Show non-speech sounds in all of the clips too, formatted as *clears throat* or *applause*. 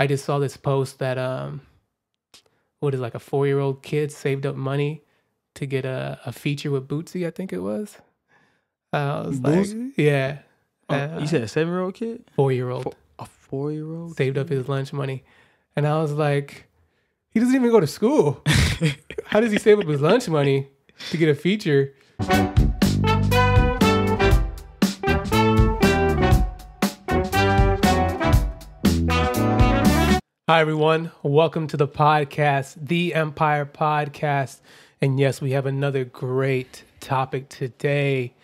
I just saw this post that um, what is it, like a four year old kid saved up money to get a, a feature with Bootsy. I think it was. Uh, I was like, Bootsy? yeah, Oh, Uh, you said a seven year old kid? four year old A four year old? saved up his lunch money, and I was like, he doesn't even go to school. *laughs* How does he save up his lunch money to get a feature? Hi, everyone. Welcome to the podcast, Thee Empire Podcast. And yes, we have another great topic today.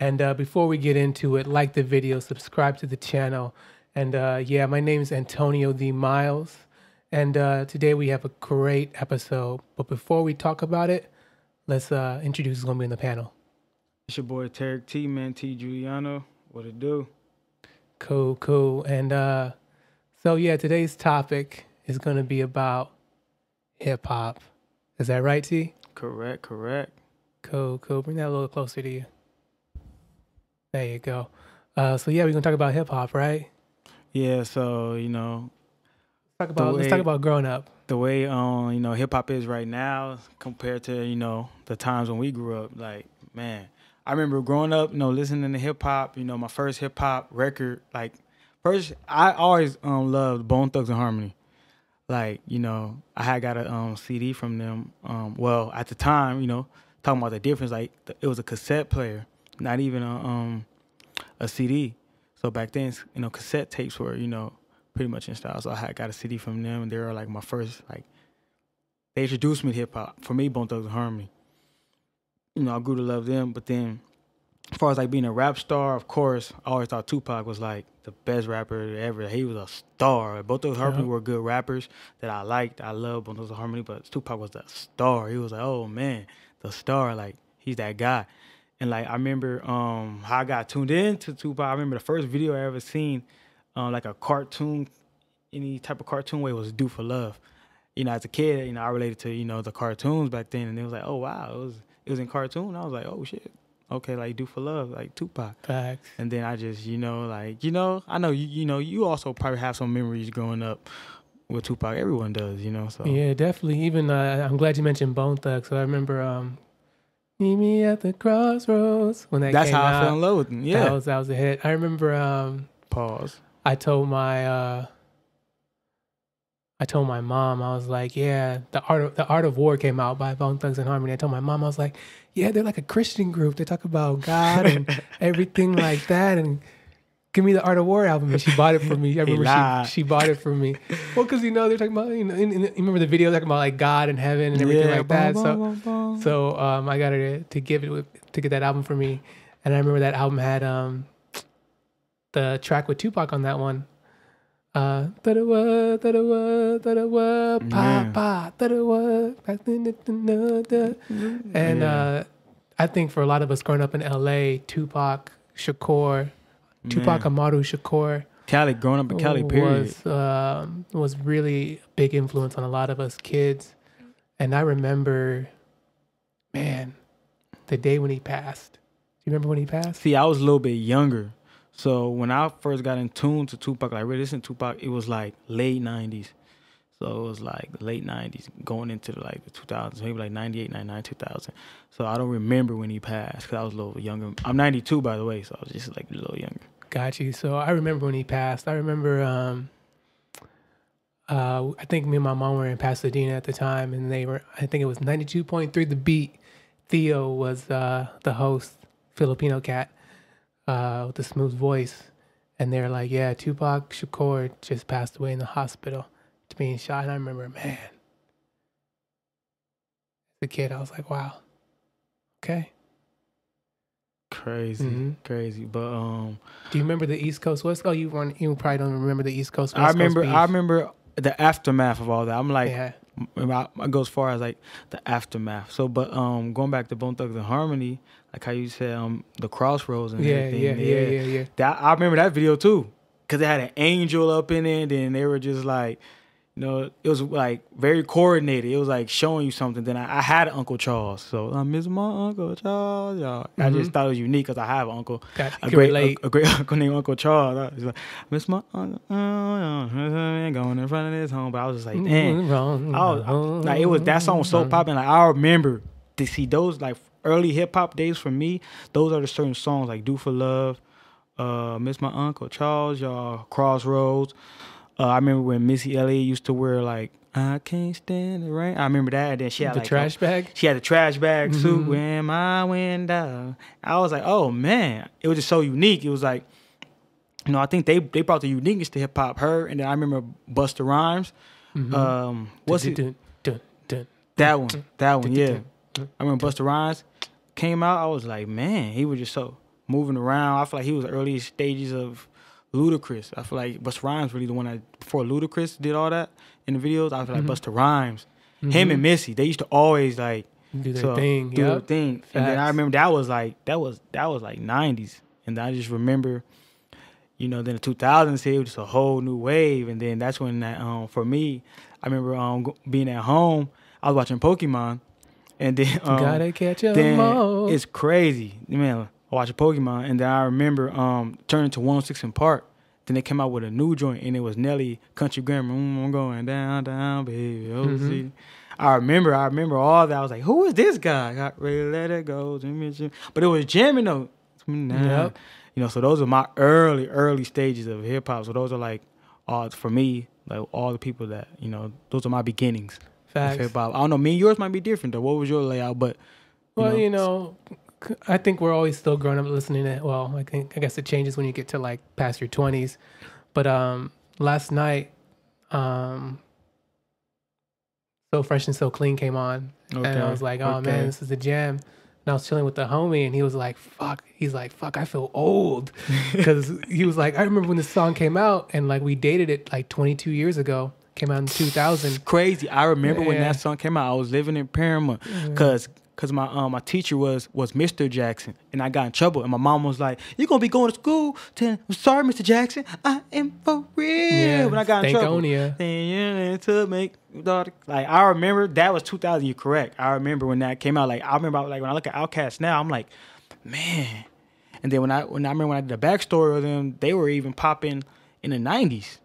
And uh, before we get into it, like the video, subscribe to the channel. And uh, yeah, my name is Antonio D. Miles. And uh, today we have a great episode. But before we talk about it, let's uh, introduce who's going to be in the panel. It's your boy Terrick T, man, T Giuliano. What it do? Cool, cool. And uh, so, yeah, today's topic is going to be about hip hop. Is that right, T? Correct, correct. Cool, cool. Bring that a little closer to you. There you go. Uh, so yeah, we're gonna talk about hip hop, right? Yeah, so, you know, Talk about let's talk about growing up. the way um, you know, hip hop is right now compared to, you know, the times when we grew up, like, man. I remember growing up, you know, listening to hip hop, you know, my first hip hop record, like first I always um loved Bone Thugs-n-Harmony. Like, you know, I had got a um CD from them. Um well, at the time, you know, talking about the difference, like it was a cassette player, not even a um a CD. So back then, you know, cassette tapes were, you know, pretty much in style. So I had got a CD from them, and they were like my first, like, they introduced me to hip hop. For me, Bone Thugs-n-Harmony. You know, I grew to love them, but then, as far as like being a rap star, of course, I always thought Tupac was like the best rapper ever. He was a star. Bone Thugs-n-Harmony Yeah. were good rappers that I liked. I loved Bone Thugs-n-Harmony, but Tupac was the star. He was like, oh man, the star. Like he's that guy. And like I remember um how I got tuned in to Tupac. I remember the first video I ever seen, um, like a cartoon, any type of cartoon way was Do for Love. You know, as a kid, you know, I related to, you know, the cartoons back then and it was like, oh wow, it was it was in cartoon. I was like, oh shit. Okay, like Do for Love, like Tupac. Facts. And then I just, you know, like, you know, I know you you know, you also probably have some memories growing up with Tupac. Everyone does, you know. So Yeah, definitely. Even uh, I'm glad you mentioned Bone Thugs. So I remember um, "Meet Me at the Crossroads" when that that's how out. I fell in love with him. Yeah. That was that was a hit. I remember um, Pause. I told my uh, I told my mom I was like, yeah, the art of the art of war came out by Bone Thugs-n-Harmony. I told my mom I was like, yeah, they're like a Christian group. They talk about God and *laughs* everything like that, and give me the Art of War album. And she bought it for me. I remember she, she bought it for me. Well, because you know they're talking about you know in, in, you remember the video talking about like God and heaven and everything like that. boom, so boom, boom. so um, I got her to, to give it to get that album for me, and I remember that album had um the track with Tupac on that one. Uh, da-da-wa, da-da-wa, da-da-wa, pa pa, da-da-wa, and uh, I think for a lot of us growing up in LA, Tupac, Shakur, Tupac. Amaru Shakur Cali, growing up in Cali, period. was um, was really a big influence on a lot of us kids. And I remember, man, the day when he passed. Do you remember when he passed? See, I was a little bit younger. So when I first got in tune to Tupac, like really listening to Tupac, it was like late nineties. So it was like late nineties, going into the, like the two thousands, maybe like 98, 99, 2000. So I don't remember when he passed because I was a little younger. I'm ninety two, by the way, so I was just like a little younger. Got you. So I remember when he passed. I remember, um, uh, I think me and my mom were in Pasadena at the time, and they were. I think it was ninety two point three. The Beat. Theo was uh, the host, Filipino cat, uh, with a smooth voice, and they're like, "Yeah, Tupac Shakur just passed away in the hospital to being shot." And I remember, man, as a kid, I was like, "Wow, okay." Crazy, Mhm. crazy. But um, Do you remember the East Coast West? Oh, you weren't. You probably don't remember the East Coast. West I Coast remember, beef. I remember the aftermath of all that. I'm like, yeah. I, I go as far as like the aftermath. So, but um, going back to Bone Thugs-n-Harmony, like how you said um, the crossroads and Yeah, everything. yeah, yeah, yeah, yeah. That I remember that video too, cause they had an angel up in it, and they were just like, you know, it was like very coordinated. It was like showing you something. Then I, I had an Uncle Charles, so I miss my Uncle Charles. Y'all. I Mm-hmm. just thought it was unique because I have an uncle, Got- a great, a, a great uncle named Uncle Charles. I was like, miss my uncle, uh, going in front of his home. But I was just like, damn. Wrong. I was, I- like it was that song was so popping. Like I remember to see those like early hip hop days for me. Those are the certain songs like "Do for Love," uh, "Miss My Uncle Charles," y'all, "Crossroads." Uh, I remember when Missy Elliott used to wear like "I Can't Stand the Rain." I remember that. And then she had the like trash bag. She had the trash bag suit Mhm. when my window. I was like, oh man, it was just so unique. It was like, you know, I think they they brought the uniqueness to hip hop. Her and then I remember Busta Rhymes. Mhm. Um, what's Dun, it? dun, dun. That one. That one. Yeah. I remember Busta Rhymes came out. I was like, man, he was just so moving around. I feel like he was early stages of Ludacris. I feel like Busta Rhymes really the one that before Ludacris did all that in the videos. I feel like Mhm. Busta Rhymes, him Mhm. and Missy, they used to always like do their so, thing. do their Yep. thing. And then I remember that was like that was that was like nineties. And I just remember, you know, then the two thousands hit, it was just a whole new wave. And then that's when that um for me, I remember um being at home, I was watching Pokemon and then *laughs* um, Gotta catch 'em all. it's crazy. Man, I watched Pokemon and then I remember um turning to 106 & Park. Then they came out with a new joint and it was Nelly Country Grammar. Mm, I'm going down, down, baby. Oh, Mhm. see. I remember, I remember all that. I was like, who is this guy? Got ready to let it go. Jimmy, Jimmy. But it was jamming though. Yep. You know, so those are my early, early stages of hip hop. So those are like all for me, like all the people that, you know, those are my beginnings of Facts. hip hop. I don't know, me and yours might be different though. What was your layout? But you Well, know, you know, I think we're always still growing up listening to. Well, I think I guess it changes when you get to like past your twenties. But um, last night, um, so fresh and so clean came on, and I was like, oh okay. man, this is a jam. And I was chilling with the homie, and he was like, "Fuck." He's like, "Fuck." I feel old *laughs* because he was like, "I remember when this song came out, and like we dated it like 22 years ago. Came out in 2000." crazy. I remember when that song came out. I was living in Paramount because because my um my teacher was was Mr. Jackson, and I got in trouble. And my mom was like, "You're gonna be going to school." To, I'm sorry, Mr. Jackson. I am for real. Yeah, when I got in trouble. Then you need to make daughter. Like I remember that was 2000. You're correct. I remember when that came out. Like I remember like when I look at Outkast now, I'm like, man. And then when I when I remember when I did the backstory of them, they were even popping in the 90s.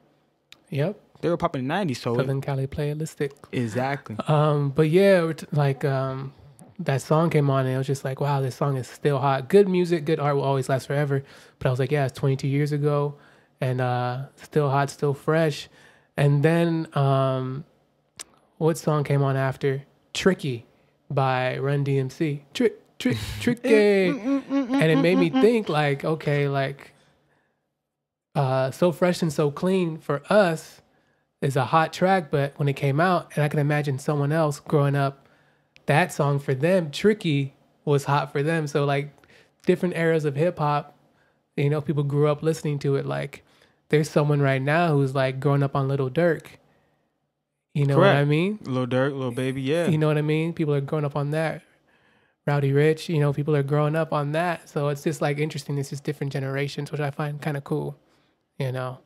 Yep, They were popping in the 90s. So Southern Cali playalistic. exactly. Um, but yeah, like um, that song came on and it was just like, wow, this song is still hot. Good music, good art will always last forever. But I was like, yeah, it's 22 years ago, and uh, still hot, still fresh. And then um, what song came on after? Tricky by Run DMC. Trick, trick, *laughs* tricky. Mm, mm, mm, and it made me think like, okay, like uh, so fresh and so clean for us is a hot track, but when it came out, and I can imagine someone else growing up, that song for them, Tricky, was hot for them. So like different eras of hip hop, you know, people grew up listening to it. Like there's someone right now who's like growing up on Lil Durk. You know what I mean? Lil Durk, Lil Baby, yeah. You know what I mean? People are growing up on that. Roddy Ricch, you know, people are growing up on that. So it's just like interesting. It's just different generations, which I find kind of cool. You know,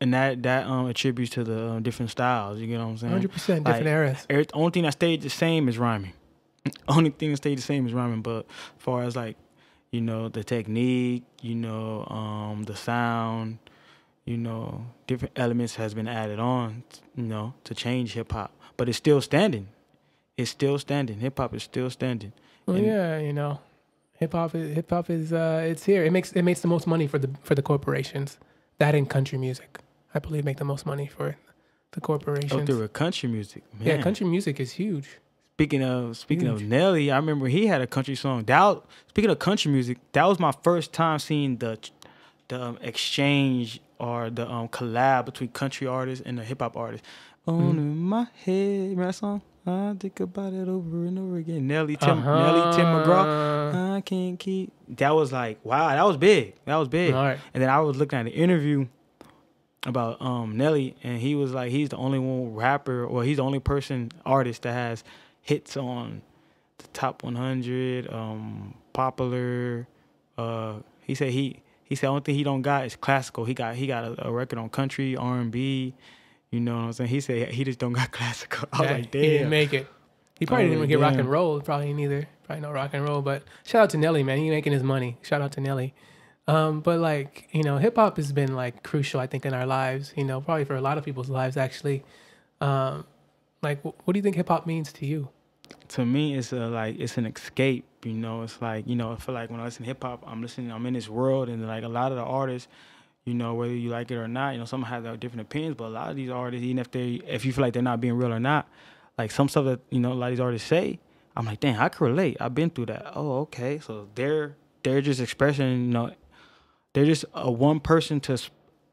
and that that um attributes to the um, different styles. You get what I'm saying? 100% different Like, eras. Only thing that stayed the same is rhyming. *clears throat* only thing that stayed the same is rhyming. But as far as like, you know, the technique, you know, um, the sound, you know, different elements has been added on, you know, to change hip hop. But it's still standing. It's still standing. Hip hop is still standing. Well, and- yeah, you know, hip hop is hip hop is uh, it's here. It makes it makes the most money for the for the corporations. That and country music, I believe, make the most money for the Up corporations. there with country music, man. yeah, country music is huge. Speaking of speaking of Nelly, I remember he had a country song. That was- speaking of country music, that was my first time seeing the the um, exchange or the um, collab between country artists and the hip hop artists. On Mm. in my head, remember that song? I think about it over and over again. Nelly, Tim, Uh-huh. Nelly, Tim McGraw. I can't keep. That was like wow, that was big. That was big. All right. And then I was looking at an interview about um Nelly, and he was like, he's the only one rapper, or he's the only person artist that has hits on the top 100, um, popular. Uh, he said he he said only thing he don't got is classical. He got he got a, a record on country, R and B, You know what I'm saying? He said he just don't got *laughs* classical. I was Yeah, like, He didn't make it. He probably Oh, didn't even get rock and roll. Probably neither. Probably no rock and roll. But shout out to Nelly, man. He making his money. Shout out to Nelly. Um, but like you know, hip hop has been like crucial, I think, in our lives. You know, probably for a lot of people's lives actually. Um, like, wh- what do you think hip hop means to you? to me it's a like it's an escape you know it's like you know i feel like when i listen to hip-hop i'm listening i'm in this world and like a lot of the artists you know whether you like it or not you know some have their different opinions but a lot of these artists even if they if you feel like they're not being real or not like some stuff that you know a lot of these artists say i'm like damn i can relate i've been through that oh okay so they're they're just expressing you know they're just a one person to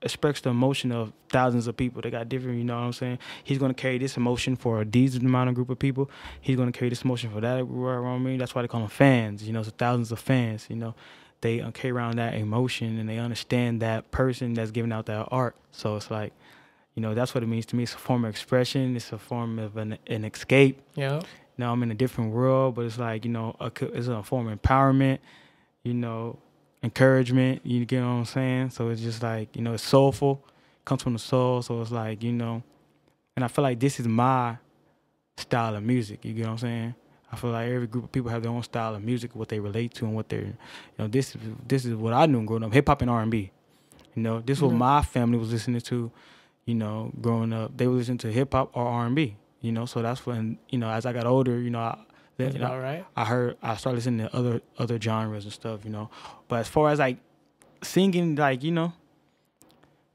express the emotion of thousands of people. They got different, you know what I'm saying? He's gonna carry this emotion for these amount of group of people. He's gonna carry this emotion for that group around me. That's why they call them fans. You know, so thousands of fans. You know, they uh, carry around that emotion and they understand that person that's giving out that art. So it's like, you know, that's what it means to me. It's a form of expression. It's a form of an, an escape. Yeah. Now I'm in a different world, but it's like you know, a, it's a form of empowerment. You know, encouragement. You get what I'm saying? So it's just like you know, it's soulful, comes from the soul. So it's like you know, and I feel like this is my style of music. You get what I'm saying? I feel like every group of people have their own style of music, what they relate to, and what they're, you know, this is this is what I knew growing up, hip hop and R&B. You know, this is what mm-hmm. my family was listening to. You know, growing up, they were listening to hip hop or R&B. You know, so that's when you know, as I got older, you know, I, You know, right. I heard I started listening to other other genres and stuff, you know. But as far as like singing, like you know,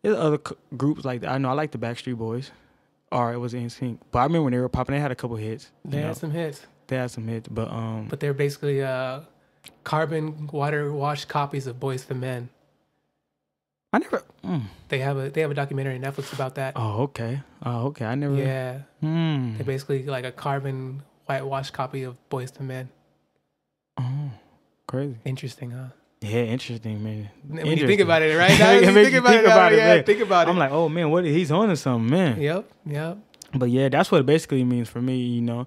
there's other c- groups like I know I like the Backstreet Boys, or it was NSYNC. But I remember when they were popping, they had a couple hits. They know. had some hits, they had some hits, but um, but they're basically uh, carbon water washed copies of Boyz II Men. I never. Mm. They have a they have a documentary on Netflix about that. Oh okay. Oh okay. I never. Yeah, Hmm. they're basically like a carbon whitewashed copy of Boyz II Men. Oh, crazy. Interesting, huh? Yeah, interesting, man. When you think about it, right? *laughs* Now, you think about think it, now, about it, yeah, man. think about it. I'm like, oh man, what he's on to something, man. yep, yep. But yeah, that's what it basically means for me, you know,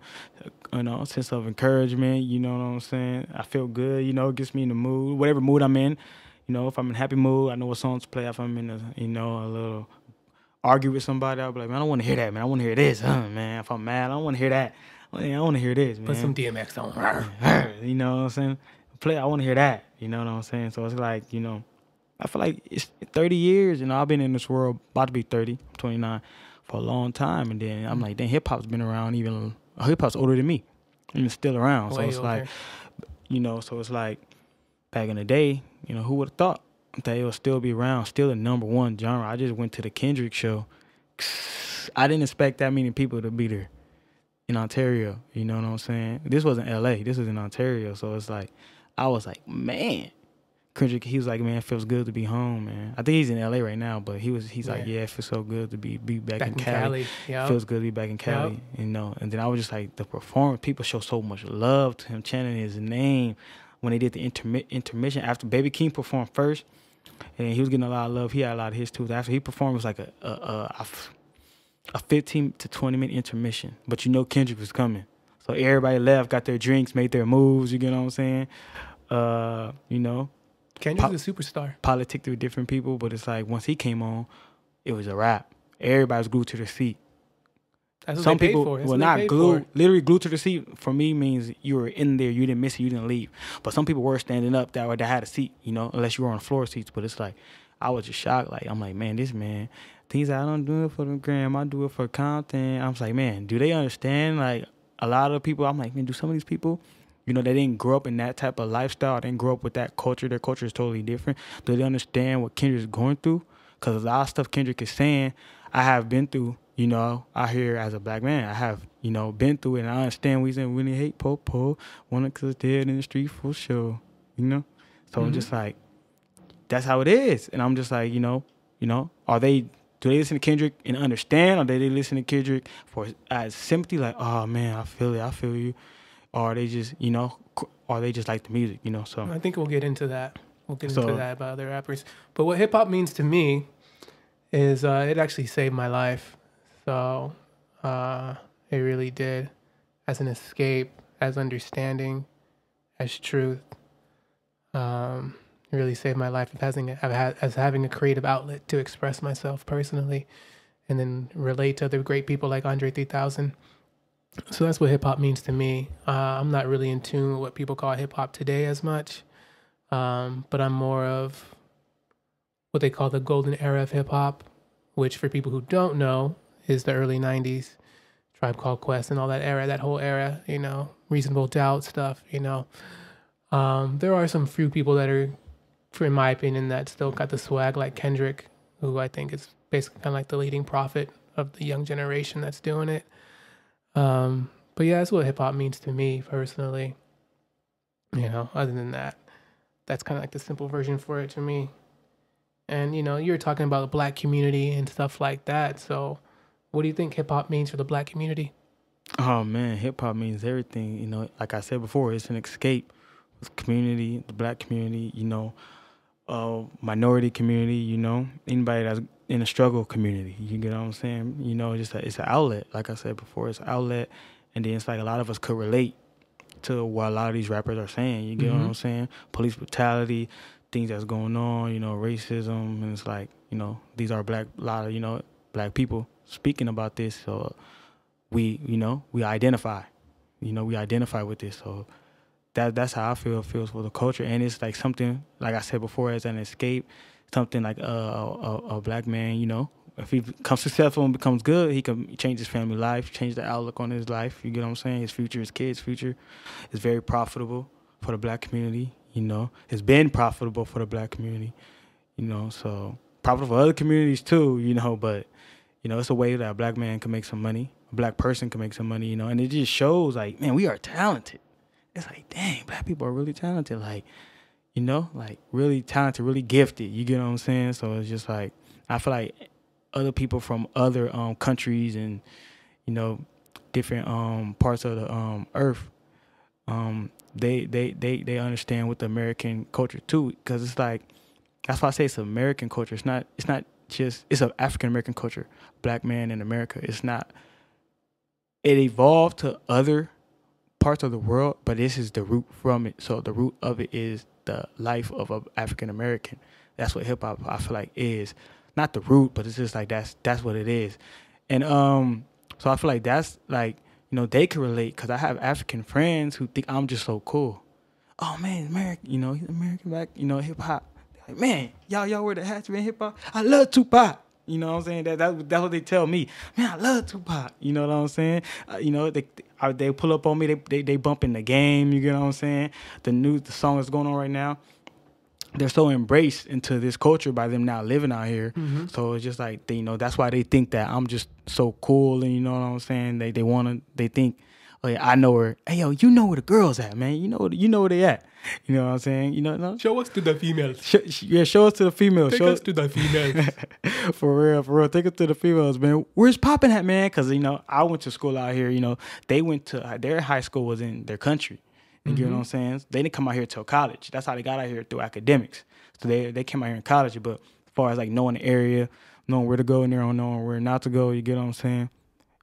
you know, sense of encouragement. You know what I'm saying? I feel good. You know, it gets me in the mood, whatever mood I'm in. You know, if I'm in happy mood, I know what songs to play. If I'm in a, you know, a little argue with somebody, I'll be like, man, I don't want to hear that, man. I want to hear this, huh, man. If I'm mad, I don't want to hear that. I want to hear this, man. Put some DMX on. *laughs* you know what I'm saying? Play. I want to hear that. You know what I'm saying? So it's like, you know, I feel like it's 30 years. You know, I've been in this world about to be 30, 29 for a long time, and then I'm like, then hip hop's been around even. Uh, hip hop's older than me, and it's still around. so it's like, you know, so it's like back in the day, you know, who would have thought that it would still be around, still the number one genre. I just went to the Kendrick show. I didn't expect that many people to be there in Ontario. You know what I'm saying? This wasn't LA. This was in Ontario. So it's like, I was like, man. Kendrick, he was like, man, it feels good to be home, man. I think he's in LA right now, but he was, he's like, Yeah. yeah, it feels so good to be be back, back in in Cali. Cali. Yeah. Feels good to be back in Cali, Yep. you know. And then I was just like, the performance, people show so much love to him, chanting his name when they did the intermi- intermission after Baby Keem performed first, and he was getting a lot of love. He had a lot of his too. After he performed, it was like a a, a, a f- a 15 to 20 minute intermission, but you know Kendrick was coming, so everybody left, got their drinks, made their moves. You get what I'm saying? Uh, you know, Kendrick's a superstar. politic through different people, but it's like once he came on, it was a wrap. Everybody's glued to their seat. That's what Some they paid people, well, not glued, literally glued to the seat. For me, means you were in there, you didn't miss it, you didn't leave. But some people were standing up that were that had a seat, you know, unless you were on floor seats. But it's like, I was just shocked. Like I'm like, man, this man, things I don't do it for the gram, I do it for content. I was like, man, do they understand? Like a lot of people, I'm like, man, do some of these people, you know, they didn't grow up in that type of lifestyle, they didn't grow up with that culture. Their culture is totally different. Do they understand what Kendrick's going through? Because a lot of stuff Kendrick is saying, I have been through. You know, out here as a black man, I have you know been through it, and I understand we saying really hate Popo, one of cause dead in the street for sure. You know, so I'm Mhm. just like, that's how it is, and I'm just like, you know, you know, are they? Do they listen to Kendrick and understand, or do they listen to Kendrick for as sympathy, like, oh man, I feel it, I feel you, or they just, you know, or they just like the music, you know? So I think we'll get into that. We'll get So- into that about other rappers. But what hip hop means to me is uh, it actually saved my life. So uh, it really did, as an escape, as understanding, as truth. Um, really saved my life as having, as having a creative outlet to express myself personally. and then relate to other great people like Andre 3000. So that's what hip hop means to me. Uh, I'm not really in tune with what people call hip hop today as much, um, but I'm more of what they call the golden era of hip hop, which for people who don't know is the early 90s, Tribe Called Quest and all that era, that whole era, you know, Reasonable Doubt stuff, you know. Um, there are some few people that are, for in my opinion, that still got the swag, like Kendrick, who I think is basically kind of like the leading prophet of the young generation that's doing it. Um, but yeah, that's what hip hop means to me personally. You know, other than that, that's kind of like the simple version for it to me. And you know, you were talking about the black community and stuff like that. So, what do you think hip hop means for the black community? Oh man, hip hop means everything. You know, like I said before, it's an escape. Community, the black community. You know, uh, minority community. You know, anybody that's in a struggle community. You get what I'm saying? You know, just a, it's an outlet. Like I said before, it's an outlet, and then it's like a lot of us could relate to what a lot of these rappers are saying. You get mm-hmm. what I'm saying? Police brutality, things that's going on. You know, racism, and it's like you know these are black a lot of you know black people speaking about this. So we you know we identify. You know, we identify with this. So that that's how I feel feels for the culture, and it's like something like I said before as an escape something like uh, a, a, a black man, you know, if he becomes successful and becomes good, he can change his family life, change the outlook on his life. You get what I'm saying? His future, his kids' future, is very profitable for the black community. You know, it's been profitable for the black community. You know, so profitable for other communities too. You know, but you know, it's a way that a black man can make some money, a black person can make some money. You know, and it just shows like, man, we are talented. It's like, dang, black people are really talented. Like, you know, like really talented, really gifted. You get what I'm saying? So it's just like I feel like other people from other um, countries and you know different um, parts of the um, earth, um, they they they they understand with the American culture too, because it's like that's why I say it's American culture. It's not it's not just it's an African American culture, black man in America. It's not. It evolved to other parts of the world, but this is the root from it. So the root of it is the life of a African American. That's what hip hop I feel like is. Not the root, but it's just like that's that's what it is. And um so I feel like that's like, you know, they can relate because I have African friends who think I'm just so cool. Oh man, American, you know, he's American black, you know, hip hop. Like, man, y'all y'all wear the hats, man, hip hop. I love Tupac. You know what I'm saying? That, that that's what they tell me. Man, I love Tupac. You know what I'm saying? Uh, you know they they pull up on me. They, they they bump in the game. You get what I'm saying? The new the song that's going on right now. They're so embraced into this culture by them now living out here. Mm-hmm. So it's just like they, you know that's why they think that I'm just so cool and you know what I'm saying. They they want to they think yeah, I know her. Hey yo, you know where the girls at, man. You know you know where they at. *laughs* You know what I'm saying? You know, no? Show us to the females. Sh- yeah, show us to the females. Take show us to the females. *laughs* for real, for real. Take us to the females, man. Where's popping at, man? Because you know, I went to school out here. You know, they went to their high school was in their country. You mm-hmm. know what I'm saying? They didn't come out here till college. That's how they got out here through academics. So they they came out here in college. But as far as like knowing the area, knowing where to go in there, on knowing where not to go, you get what I'm saying?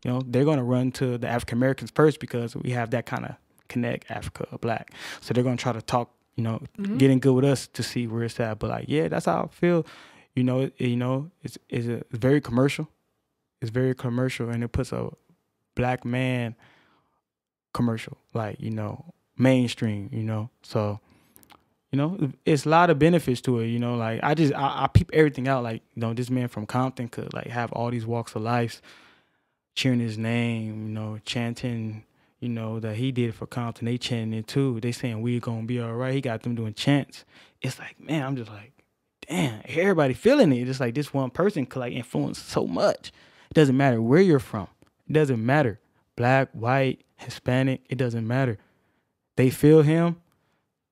You know, they're gonna run to the African Americans first because we have that kind of connect Africa or black. So they're gonna try to talk you know, mm-hmm. getting good with us to see where it's at. But like, yeah, that's how I feel. You know, it, you know, it's it's, a, it's very commercial. It's very commercial, and it puts a black man commercial, like you know, mainstream. You know, so you know, it's a lot of benefits to it. You know, like I just I, I peep everything out. Like you know, this man from Compton could like have all these walks of life, cheering his name. You know, chanting you know, that he did it for Compton. They chanting it too. They saying we gonna be all right. He got them doing chants. It's like, man, I'm just like, damn, everybody feeling it. It's like this one person could like influence so much. It doesn't matter where you're from. It doesn't matter. Black, white, Hispanic, it doesn't matter. They feel him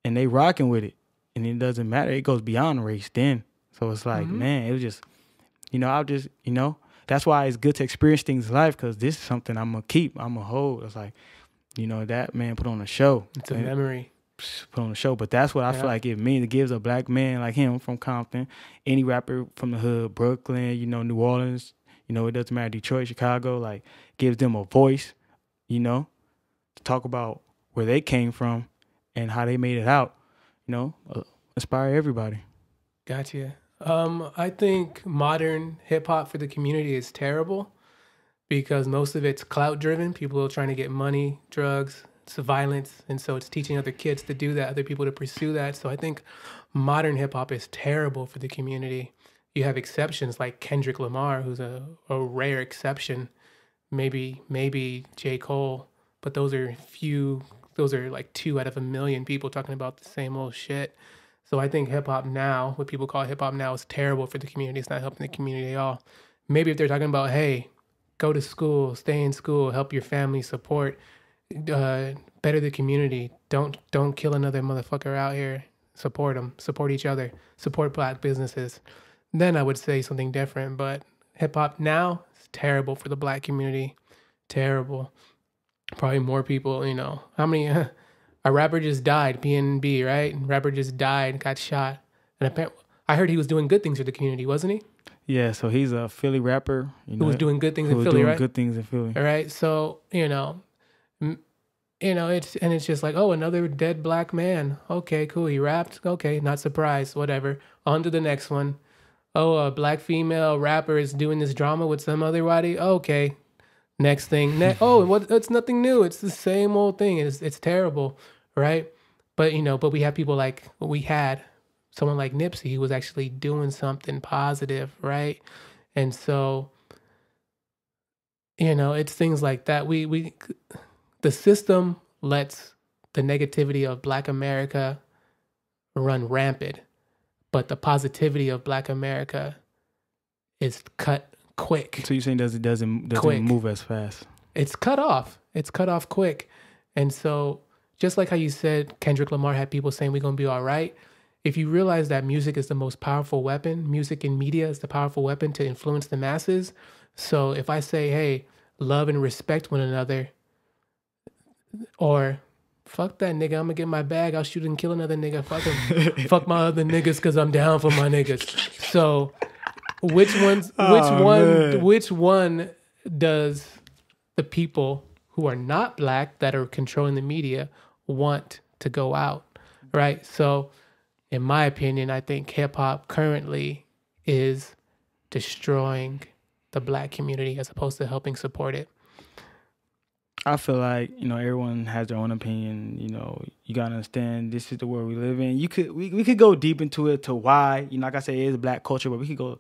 and they rocking with it. And it doesn't matter. It goes beyond race then. So it's like, mm-hmm. man, it was just, you know, I'll just, you know, that's why it's good to experience things in life because this is something I'm gonna keep. I'm gonna hold. It's like, you know, that man put on a show. It's a memory. Put on a show, but that's what I yeah. feel like it means. It gives a black man like him from Compton, any rapper from the hood, Brooklyn, you know, New Orleans, you know, it doesn't matter, Detroit, Chicago, like gives them a voice, you know, to talk about where they came from and how they made it out, you know, uh, inspire everybody. Gotcha. Um, I think modern hip hop for the community is terrible because most of it's clout driven. People are trying to get money, drugs, it's violence, and so it's teaching other kids to do that, other people to pursue that. So I think modern hip hop is terrible for the community. You have exceptions like Kendrick Lamar, who's a, a rare exception. Maybe maybe J. Cole, but those are few. Those are like two out of a million people talking about the same old shit. So I think hip hop now, what people call hip hop now, is terrible for the community. It's not helping the community at all. Maybe if they're talking about, hey, go to school, stay in school, help your family, support, uh, better the community. Don't don't kill another motherfucker out here. Support them. Support each other. Support black businesses. Then I would say something different. But hip hop now is terrible for the black community. Terrible. Probably more people. You know how many? *laughs* a rapper just died. PNB, right? And Rapper just died, got shot, and apparently, I heard he was doing good things for the community, wasn't he? Yeah, so he's a Philly rapper. You know, who was doing good things in Philly, doing right? Good things in Philly. All right, so you know, you know, it's and it's just like, oh, another dead black man. Okay, cool. He rapped. Okay, not surprised. Whatever. On to the next one. Oh, a black female rapper is doing this drama with some other body. Okay, next thing. Ne- oh, *laughs* what? It's nothing new. It's the same old thing. It's it's terrible, right? But you know, but we have people like we had someone like Nipsey who was actually doing something positive, right? And so, you know, it's things like that. We we the system lets the negativity of Black America run rampant, but the positivity of Black America is cut quick. So you're saying does it doesn't doesn't Quick. move as fast? It's cut off. It's cut off quick, and so just like how you said, Kendrick Lamar had people saying we're gonna be all right. If you realize that music is the most powerful weapon, music and media is the powerful weapon to influence the masses. So if I say, hey, love and respect one another, or fuck that nigga, I'm gonna get my bag, I'll shoot and kill another nigga. Fuck him. *laughs* fuck my other niggas because I'm down for my niggas. So which one's oh, which Oh, one man. which one does the people who are not black that are controlling the media want to go out? Right? So in my opinion, I think hip hop currently is destroying the black community as opposed to helping support it. I feel like you know everyone has their own opinion. You know, you gotta understand this is the world we live in. You could we, we could go deep into it to why you know, like I say, it is black culture, but we could go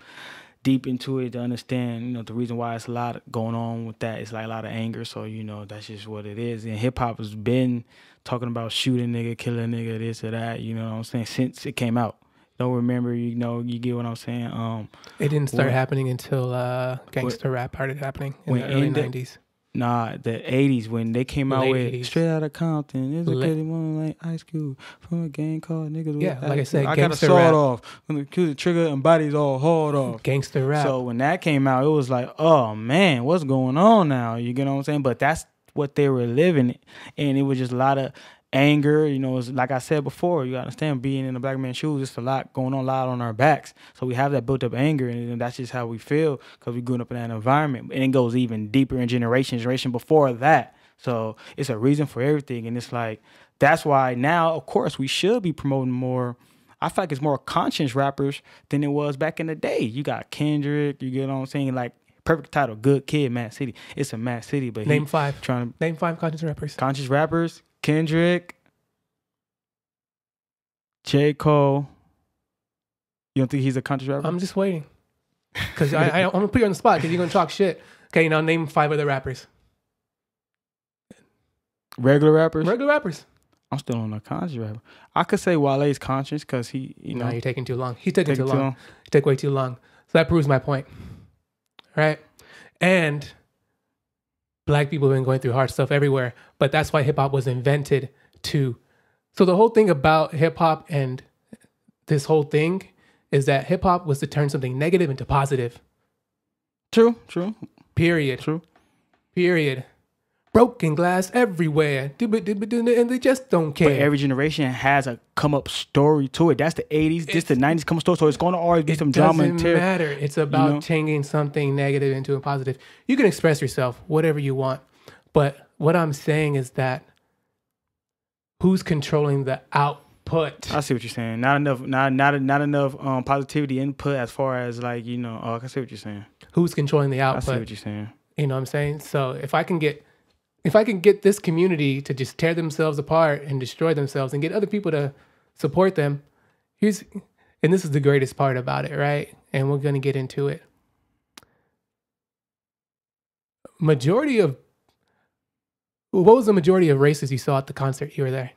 deep into it to understand you know the reason why it's a lot going on with that. It's like a lot of anger. So you know that's just what it is. And hip hop has been talking about shooting nigga, killing nigga, this or that. You know what I'm saying since it came out. Don't remember, you know, you get what I'm saying. Um, It didn't start What- happening until uh, gangster rap started happening in when the early in the- '90s. Nah, the '80s when they came out Late with 80s. Straight Outta Compton. It's a kid one like Ice Cube from a gang called Niggas. Yeah, like I said, I got a gangster sword rap. off. When the trigger and bodies all hauled off. Gangster rap. So when that came out, it was like, oh man, what's going on now? You get what I'm saying? But that's what they were living, and it was just a lot of anger. You know, it's like I said before, you understand being in a black man's shoes. It's a lot going on, a lot on our backs. So we have that built up anger, and that's just how we feel because we grew up in that environment. And it goes even deeper in generation, generation before that. So it's a reason for everything, and it's like that's why now, of course, we should be promoting more. I feel like it's more conscious rappers than it was back in the day. You got Kendrick, you get what I'm saying? Like perfect title, Good Kid, Mad City. It's a Mad City, but Name five. trying to Name five conscious rappers. conscious rappers, Kendrick, J. Cole. You don't think he's a country rapper? I'm just waiting because I, I, I'm gonna put you on the spot because you're gonna talk shit. Okay, now name five other rappers. Regular rappers? Regular rappers. I'm still on a country rapper. I could say Wale's conscious because he, you no, know, you're taking too long. He's taking taking too too long. long. You take way too long. So that proves my point. Right? And black people have been going through hard stuff everywhere, but that's why hip hop was invented to. So the whole thing about hip hop and this whole thing is that hip hop was to turn something negative into positive. True, true, Period. true. Period. Broken glass everywhere. And they just don't care. But every generation has a come up story to it. That's the 80s, this the 90s come up story. So it's going to always be some drama and doesn't matter. It's about know? changing something negative into a positive. You can express yourself whatever you want, but what I'm saying is that who's controlling the out input. I see what you're saying. Not enough. Not not not enough um, positivity input as far as like you know. Oh, I see what you're saying. Who's controlling the output? I see what you're saying. You know what I'm saying? So if I can get if I can get this community to just tear themselves apart and destroy themselves and get other people to support them, here's and this is the greatest part about it, right? And we're gonna get into it. Majority of what was the majority of races you saw at the concert you were there?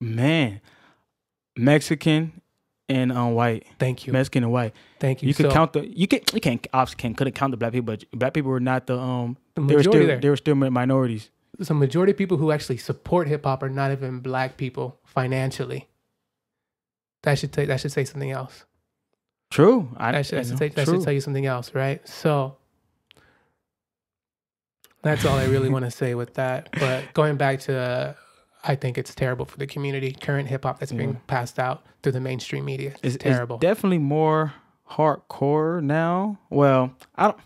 Man, Mexican and um, white. Thank you. Mexican and white. Thank you. You could So, count the. You can. You can't. Obviously, can't couldn't count the black people, but black people were not the um. the They were majority still. there. They were still minorities. so majority of people who actually support hip hop are not even black people financially. That should say that should say something else. True. I, That should, that should, say, that should tell you something else, right? So that's all I really want to say with that. But going back to, uh, I think it's terrible for the community. Current hip hop that's being passed out through the mainstream media. It's, It's, it's terrible. definitely more hardcore now. Well, I don't.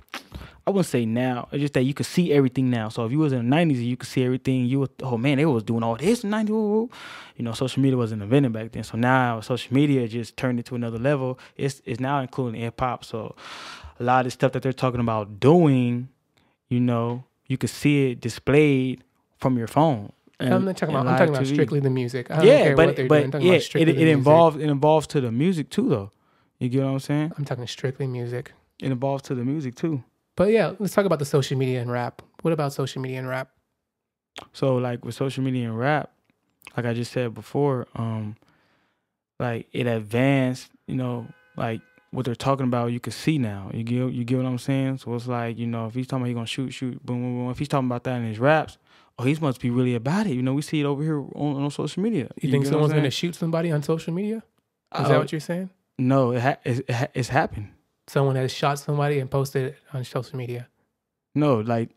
I wouldn't say now. It's just that you could see everything now. So if you was in the nineties, you could see everything. You would, oh man, they was doing all this in nineties. You know, social media wasn't invented back then. So now social media just turned it to another level. It's it's now including hip hop. So a lot of the stuff that they're talking about doing, you know, you could see it displayed from your phone. And- I'm not talking about. I'm talking about TV. strictly the music. I don't yeah, care but what they're but doing. I'm talking yeah, about it, strictly it involves it involves to the music too, though. You get what I'm saying? I'm talking strictly music. It involves to the music too. But yeah, let's talk about the social media and rap. What about social media and rap? So like with social media and rap, like I just said before, um, like it advanced, you know, like what they're talking about, you can see now. You get you get what I'm saying? So it's like, you know, if he's talking about he gonna shoot, shoot, boom, boom, boom. If he's talking about that in his raps, oh, he must be really about it. You know, we see it over here on, on social media. You, think what I'm someone's going to shoot somebody on social media? Is Uh, that what you're saying? No, it ha- it's, it ha- it's happened. Someone has shot somebody and posted it on social media. No, like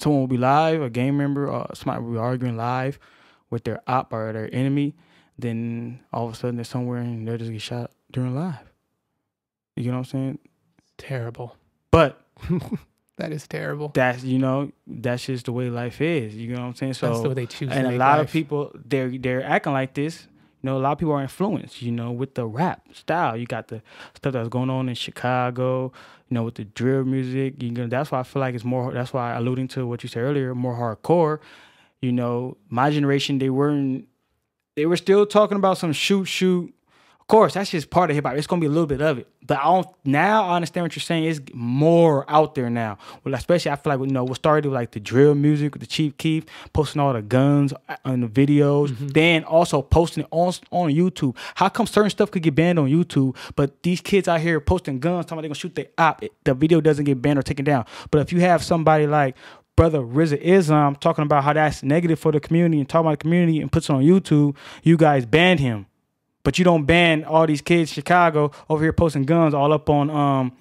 someone will be live, a game member, or somebody will be arguing live with their op or their enemy. Then all of a sudden they're somewhere and they'll just get shot during live. You know what I'm saying? Terrible. But *laughs* That is terrible. that's you know that's just the way life is. You know what I'm saying? That's the So way they choose. to and a lot of people they're they're acting like this. You know, a lot of people are influenced. You know, with the rap style. You got the stuff that's going on in Chicago. You know, with the drill music. You know, that's why I feel like it's more. That's why alluding to what you said earlier, more hardcore. You know, my generation they weren't. They were still talking about some shoot shoot. Of course, that's just part of hip hop. It's gonna be a little bit of it, but I don't. Now I understand what you're saying. It's more out there now. Well, especially I feel like you know what started with like the drill music with the Chief Keef posting all the guns uh, on the videos, mm-hmm. then also posting it on on YouTube. How come certain stuff could get banned on YouTube, but these kids out here posting guns, talking about they gonna shoot the op, it- the video doesn't get banned or taken down. But if you have somebody like brother Rizza Islam talking about how that's negative for the community and talking about the community and puts it on YouTube, you guys banned him. But you don't ban all these kids Chicago over here posting guns all up on um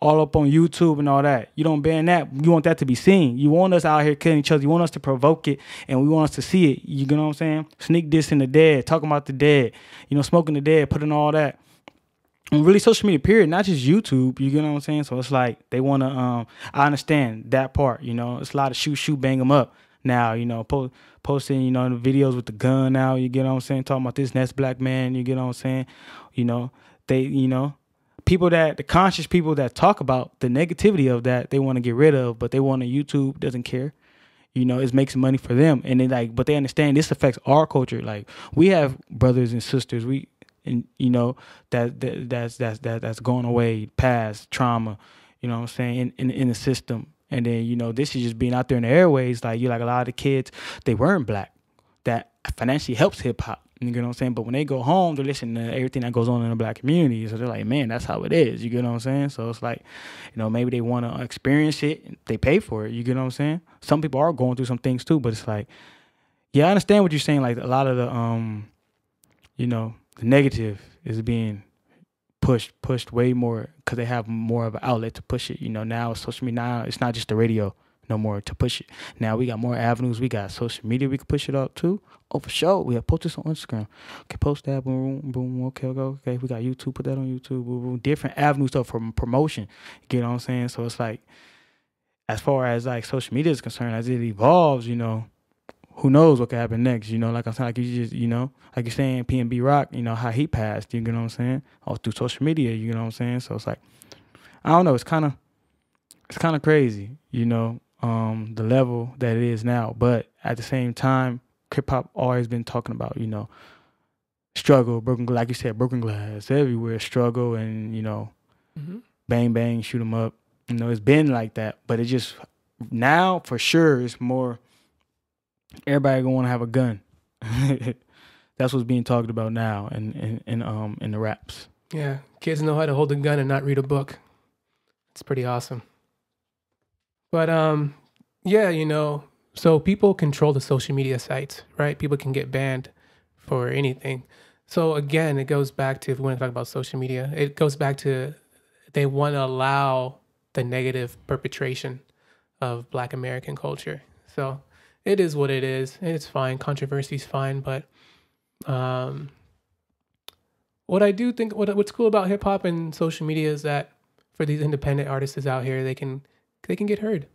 all up on YouTube and all that. You don't ban that. You want that to be seen. You want us out here killing each other. You want us to provoke it and we want us to see it. You know what I'm saying? Sneak this in the dead, talking about the dead, you know, smoking the dead, putting all that and really social media period not just youtube you get what i'm saying so it's like they want to um i understand that part you know it's a lot of shoot shoot bang them up now you know po- posting you know videos with the gun now you get what i'm saying talking about this next black man you get what i'm saying you know they you know people that the conscious people that talk about the negativity of that they want to get rid of but they want to youtube doesn't care you know, it makes money for them. And they like, but they understand this affects our culture. Like we have brothers and sisters, we and you know, that, that that's that's that that's going away, past trauma, you know what I'm saying, in, in in the system. And then, you know, this is just being out there in the airways, like you like a lot of the kids, they weren't black. That financially helps hip hop. You get what I'm saying? But when they go home, they're listening to everything that goes on in the black community. So they're like, man, that's how it is. You get what I'm saying? So it's like, you know, maybe they want to experience it. They pay for it. You get what I'm saying? Some people are going through some things too, but it's like, yeah, I understand what you're saying. Like a lot of the, um, you know, the negative is being pushed, pushed way more because they have more of an outlet to push it. You know, now social media. Now it's not just the radio no more to push it. Now we got more avenues. We got social media. We can push it up too. Oh, for sure. We have post this on Instagram. Okay, post that. Boom, boom. Okay, okay, okay. We got YouTube. Put that on YouTube. Boom, boom. Different avenues stuff for promotion. You get what I'm saying? So it's like, as far as like social media is concerned, as it evolves, you know, who knows what could happen next? You know, like I'm saying, like you just, you know, like you're saying, PNB Rock, you know, how he passed, you know what I'm saying? All through social media, you know what I'm saying? So it's like, I don't know, it's kind of, it's kind of crazy, you know, um, the level that it is now. But at the same time, hip hop always been talking about, you know, struggle, broken, like you said, broken glass everywhere, struggle, and you know, Mm-hmm. bang bang, shoot 'em up. You know, it's been like that, but it just now for sure it's more. Everybody gonna want to have a gun. *laughs* That's what's being talked about now, in in, in um in the raps. Yeah, kids know how to hold a gun and not read a book. It's pretty awesome. But um, yeah, you know, so people control the social media sites, right? People can get banned for anything. So again, it goes back to if we want to talk about social media, it goes back to they want to allow the negative perpetration of Black American culture. So it is what it is. It's fine. Controversy is fine, but um, what I do think what what's cool about hip hop and social media is that for these independent artists out here, they can they can get heard,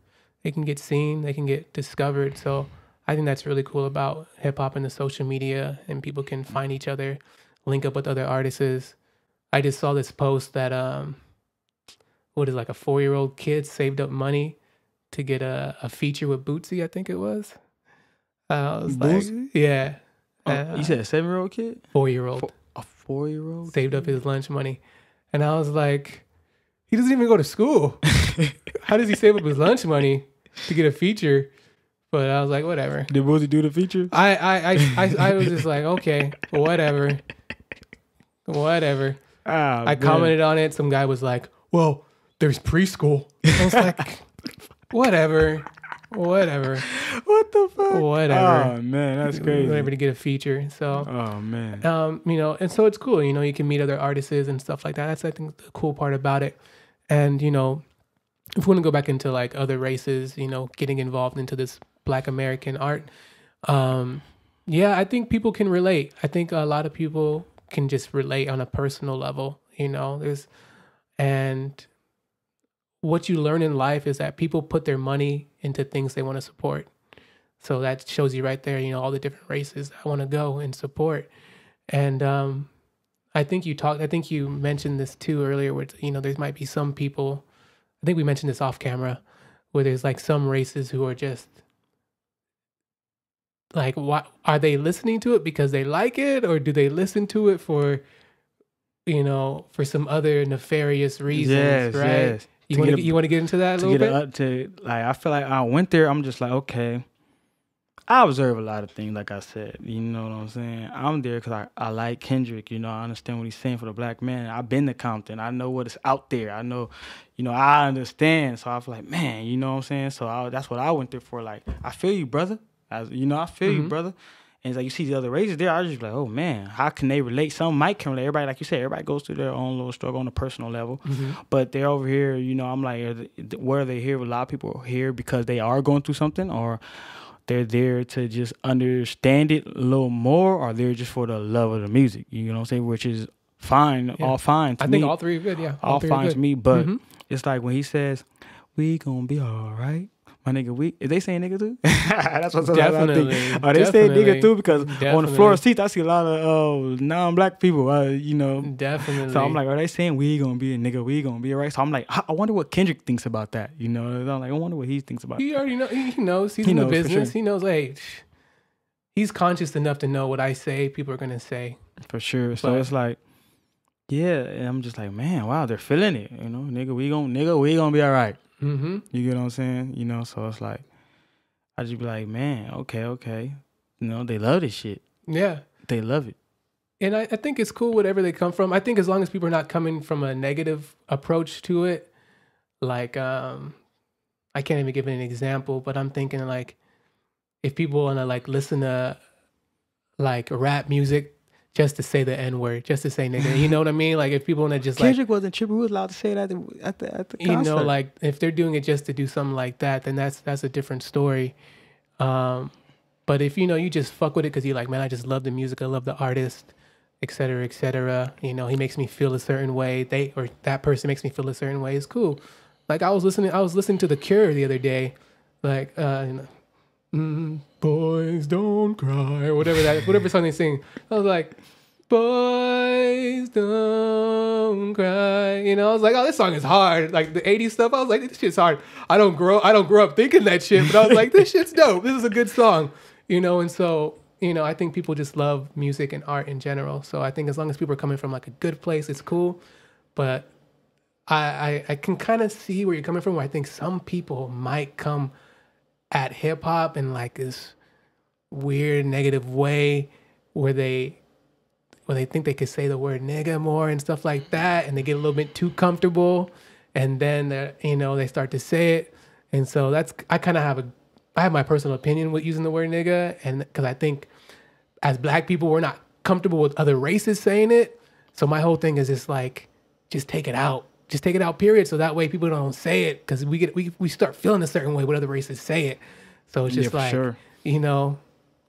they can get seen, they can get discovered. So I think that's really cool about hip hop and the social media, and people can find each other, link up with other artists. I just saw this post that um, what is like a four year old kid saved up money to get a, a feature with Boosie, I think it was. Uh, I was like, Boosie? yeah, Oh, Uh, you said a seven year old kid, four year old a four year old. saved up his lunch money. And I was like, he doesn't even go to school. *laughs* How does he save up his lunch money to get a feature? But I was like, whatever. Did Boosie do the feature? I I I, I, I was just like, okay, whatever. Whatever. Ah, I man. commented on it. Some guy was like, well, there's preschool. I was like, *laughs* whatever. Whatever. What the fuck? Whatever. Oh man, that's crazy. Whatever to get a feature. So Oh man. um, you know, and so it's cool. You know, you can meet other artists and stuff like that. That's I think the cool part about it. And you know, if we want to go back into like other races, you know, getting involved into this Black American art, um, yeah, I think people can relate. I think a lot of people can just relate on a personal level. You know, there's and what you learn in life is that people put their money into things they want to support. So that shows you right there, you know, all the different races I want to go and support. And um, I think you talked, I think you mentioned this too earlier, where, you know, there might be some people, I think we mentioned this off camera, where there's like some races who are just like, what are they listening to it because they like it, or do they listen to it for, you know, for some other nefarious reasons, yes, right? yes. You want to you want to get into that a little bit? up to like I feel like I went there. I'm just like okay. I observe a lot of things, like I said. You know what I'm saying? I'm there because I, I like Kendrick. You know, I understand what he's saying for the black man. I've been to Compton. I know what is out there. I know, you know, I understand. So I feel like, man, you know what I'm saying? So I, that's what I went there for. Like, I feel you, brother. As you know, I feel you, Mhm. brother. And it's like you see the other races there. I was just like, oh man, how can they relate? Some might can relate. Everybody, like you said, everybody goes through their own little struggle on a personal level Mhm. but they're over here. You know, I'm like, are they, where are they here? A lot of people are here because they are going through something, or they're there to just understand it a little more, or they're just for the love of the music. You know what I'm saying? Which is fine, Yeah. all fine to I me, think all three are good. Yeah, all are fine to me. But Mhm. it's like when he says, "We gonna be all right." My nigga, we is they saying nigga too? *laughs* That's what sometimes I Definitely, think. Are they saying nigga too? Because on the floor of seats, I see a lot of uh, non-black people. Uh, you know, Definitely. so I'm like, are they saying we gonna be a nigga? We gonna be alright? So I'm like, I I wonder what Kendrick thinks about that. You know, I'm like, I wonder what he thinks about. he already know. He he knows. He's He in the knows for business. sure. He knows. Hey, sh- he's conscious enough to know what I say. People are gonna say. for sure. So it's like, yeah, and I'm just like, man, wow, they're feeling it. You know, nigga, we gonna nigga, we gonna be alright. Mm-hmm. You get what I'm saying? You know, so it's like, I just be like, man, okay, okay. You know, they love this shit. Yeah. They love it. And I, I think it's cool whatever they come from. I think as long as people are not coming from a negative approach to it, like um I can't even give an example, but I'm thinking like if people wanna like listen to like rap music just to say the N word, just to say nigga, you know what I mean? Like if people wanna just like Kendrick wasn't tripping. We was allowed to say that at the at the, the you know like if they're doing it just to do something like that then that's that's a different story um but if you know you just fuck with it because you're like man i just love the music i love the artist et cetera et cetera you know he makes me feel a certain way they or that person makes me feel a certain way it's cool like i was listening i was listening to the cure the other day like uh you know, mm, "Boys Don't Cry" or whatever that whatever song they sing. I was like, "Boys Don't Cry," you know. I was like, "Oh, this song is hard." Like the '80s stuff, I was like, "This shit's hard." I don't grow I don't grow up thinking that shit, but I was like, "This shit's dope. This is a good song," you know. And so you know, I think people just love music and art in general. So I think as long as people are coming from like a good place, it's cool. But I, I, I can kind of see where you're coming from. Where I think some people might come at hip hop in like this weird negative way, where they where they think they could say the word nigga more and stuff like mm-hmm. that, and they get a little bit too comfortable, and then you know they start to say it, and so that's I kind of have a I have my personal opinion with using the word nigga, and because I think as black people we're not comfortable with other races saying it, so my whole thing is just like just take it out just take it out period so that way people don't say it because we get we, we start feeling a certain way when other races say it so it's just Yeah, like sure. you know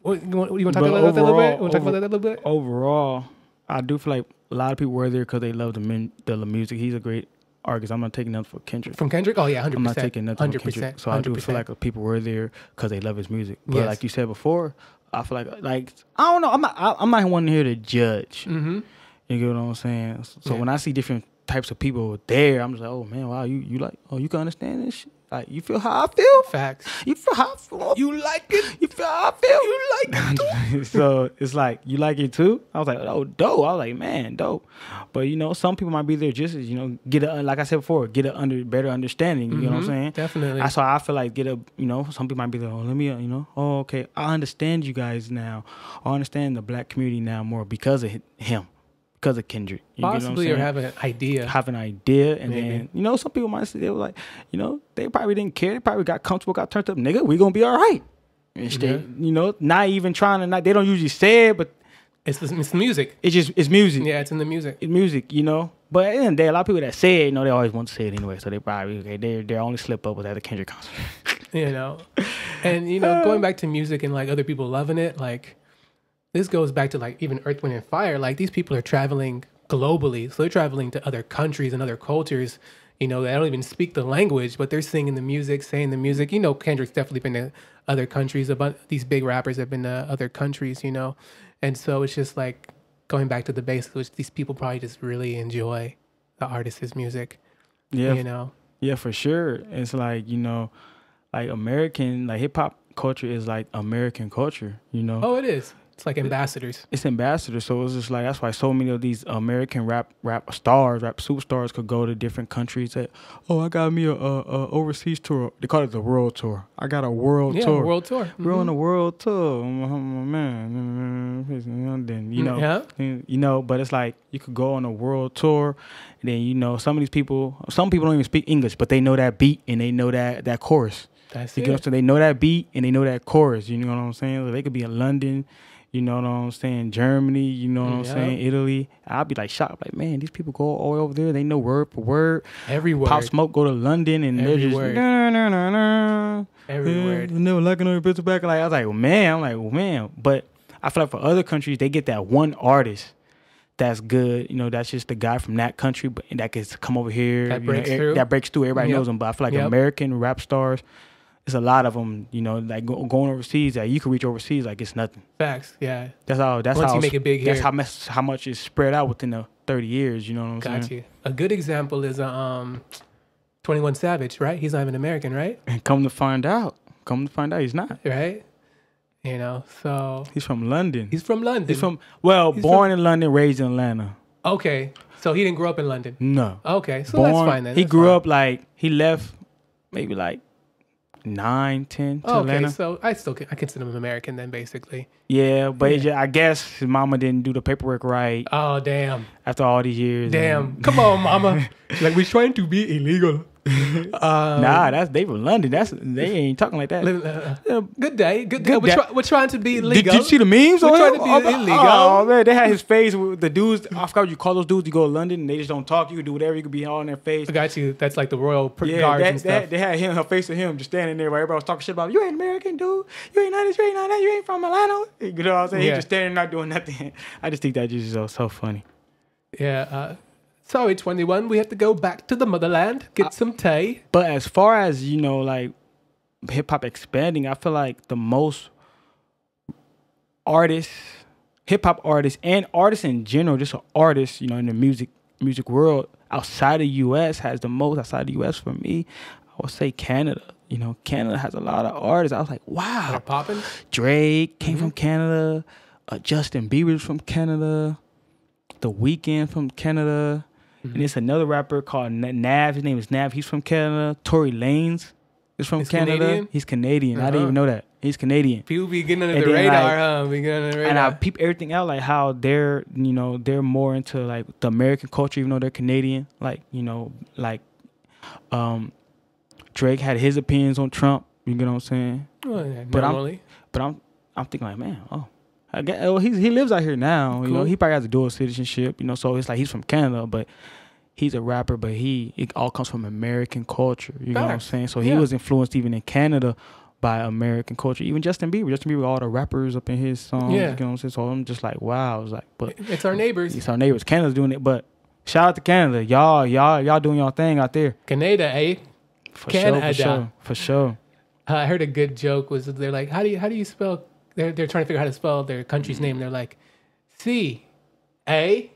what, you want, you want to talk about that a little bit you want to talk about that a little bit Overall, I do feel like a lot of people were there because they love the men, the music. He's a great artist. I'm not taking nothing for Kendrick. from Kendrick oh yeah 100% I'm not taking nothing from 100% Kendrick. So I do feel 100%. like people were there because they love his music. But Yes. like you said before, I feel like like I don't know. I'm not. I, I'm not one here to judge. mm-hmm. You get what I'm saying? So Yeah. when I see different types of people there, I'm just like, oh man, wow, you you like, oh you can understand this shit. Like you feel how I feel. facts You feel how I feel. You like it. You feel how I feel. You like it. *laughs* so it's like you like it too. I was like, oh, dope. I was like, man, dope. But you know, some people might be there just as you know, get a like I said before, get a under better understanding. You know what I'm Mhm. saying? definitely That's why I feel like get a you know some people might be like oh let me uh, you know oh okay I understand you guys now I understand the black community now more because of him because of Kendrick you get what I'm possibly or have an idea. Have an idea and Maybe. then you know some people might say they were like you know they probably didn't care. They probably got comfortable got turned up. Nigga we gonna be all right. And they, Yeah. you know not even trying to not they don't usually say it but it's, the- it's the music. It's just it's music. Yeah it's in the music. It's music you know? But at the end of the day a lot of people that say it you know they always want to say it anyway so they probably okay they their only slip up was at the Kendrick concert. You know? And you know *laughs* going back to music and like other people loving it like this goes back to like even earth wind and fire. Like these people are traveling globally. So they're traveling to other countries and other cultures. You know they don't even speak the language but they're singing the music saying the music. You know kendrick's definitely been to other countries. About these big rappers have been to other countries you know? And so it's just like going back to the basics which these people probably just really enjoy the artist's music yeah you know? Yeah, for sure. It's like, you know, like American, like hip hop culture is like American culture, you know? oh it is it's like ambassadors It's ambassadors. So it's just like, that's why so many of these American rap rap stars, rap superstars could go to different countries. That oh, I got me a, a, a overseas tour. They call it the world tour. I got a world tour. yeah tour. world tour We're on a mm-hmm. world tour, mm-hmm, man. Then you know, yeah you know, but it's like you could go on a world tour, and then you know some of these people, some people don't even speak English, but they know that beat and they know that that chorus. that's You it what They know that beat and they know that chorus. You know what I'm saying? So they could be in London, you know what I'm saying? Germany, you know what I'm saying? Italy. I'll be like shocked, like man, these people go all over there. They know word for word. Every word. Pop Smoke go to London and Every they're just word. "Nah, nah, nah, nah." Every word. Never liking on your bitch back. Like I was like, well, man, I'm like, well, man. But I feel like for other countries, they get that one artist that's good. You know, that's just the guy from that country, but that can come over here. That know, breaks e- through. That breaks through. Everybody Yep. knows them. But I feel like Yep. American rap stars, it's a lot of them. You know, like go, going overseas, that you can reach overseas like it's nothing. Facts. Yeah. That's how. That's Once how. you make it big that's here. how much how much is spread out within the thirty years. You know what I'm Got saying? you. A good example is uh, um, Twenty One Savage, right? He's not even American, right? *laughs* And come to find out, come to find out, he's not. Right. You know. So He's from London. he's from London. He's from well, He's born in London, raised in Atlanta. Okay. So he didn't grow up in London. No. Okay. So born, that's fine then. He grew fine. up like he left maybe like nine, ten to Oh, okay. Atlanta. So I still I consider him American then, basically. Yeah, but Yeah. I guess his mama didn't do the paperwork right Oh damn. after all these years. Damn. Come on, *laughs* mama. like we're trying to be illegal. Um, nah, that's they from London. That's they ain't talking like that. good day. Good day. Good We're, try- we're trying to be Did legal. you see the memes We're trying him? to be oh, illegal. Oh man, they had his face with the dudes. I forgot you call those dudes. You go to London and they just don't talk. You can do whatever. You could be all in their face. I got you. That's like the royal Yeah, guards that, and stuff. that, they had him, her face of him, just standing there while everybody was talking shit about you ain't American, dude. You ain't not this, you ain't not that, you ain't from Atlanta. You know what I'm saying? Yeah. He just standing not doing nothing. *laughs* I just think that just is so, so funny. Yeah. Uh, sorry, 21. We have to go back to the motherland, get some tea. But as far as, you know, like hip hop expanding, I feel like the most artists, hip hop artists, and artists in general, just artists, you know, in the music music world outside of U.S. has the most outside of U.S. for me. I would say Canada. You know, Canada has a lot of artists. I was like, wow, popping. Drake came Mhm. from Canada. Uh, Justin Bieber's from Canada. The Weeknd from Canada. Mhm. And it's another rapper called Nav. His name is Nav. He's from Canada. Tory Lanez is from He's Canada. Canadian? He's Canadian. I didn't Uh-huh. even know that. He's Canadian. People be getting under And the then, radar, like- huh? Be getting under the radar. And I peep everything out, like how they're, you know, they're more into like the American culture, even though they're Canadian. Like, you know, like um Drake had his opinions on Trump. You get what I'm saying? Well, yeah, but I'm-. But I'm I'm thinking like, man, oh, I oh, he's he lives out here now. You know, he probably has a dual citizenship. You know, so it's like he's from Canada, but he's a rapper. But he it all comes from American culture. You know what I'm saying? So he Yeah. was influenced even in Canada by American culture. Even Justin Bieber, Justin Bieber, all the rappers up in his songs. Yeah. You know what I'm saying? So I'm just like, wow. I was like, but It's our neighbors. it's our neighbors. Canada's doing it, but. Shout out to Canada, y'all, y'all, y'all doing y'all thing out there. Canada, eh? For sure, Canada. for sure, for sure. Uh, I heard a good joke was they're like, how do you how do you spell? They're they're trying to figure out how to spell their country's name. They're like, C, A,